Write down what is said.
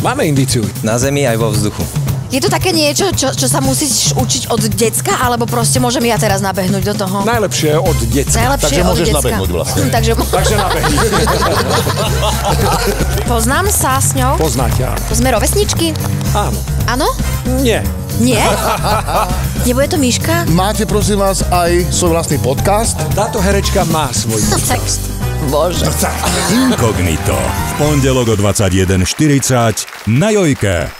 Máme indiciu. Na zemi aj vo vzduchu. Je to také niečo, čo, čo sa musíš učiť od decka, alebo proste môžem ja teraz nabehnúť do toho? Najlepšie od decka. Najlepšie Takže od môžeš decka. nabehnúť vlastne. Takže Takže nabehni. poznám sa s ňou. Poznáte, áno. Sme rovesničky? Áno. Áno? Nie. Nie? Nebude to Miška? Máte prosím vás aj svoj vlastný podcast? Táto herečka má svoj Sex. Bože. Inkognito. V pondelok o 21.40 na Jojke.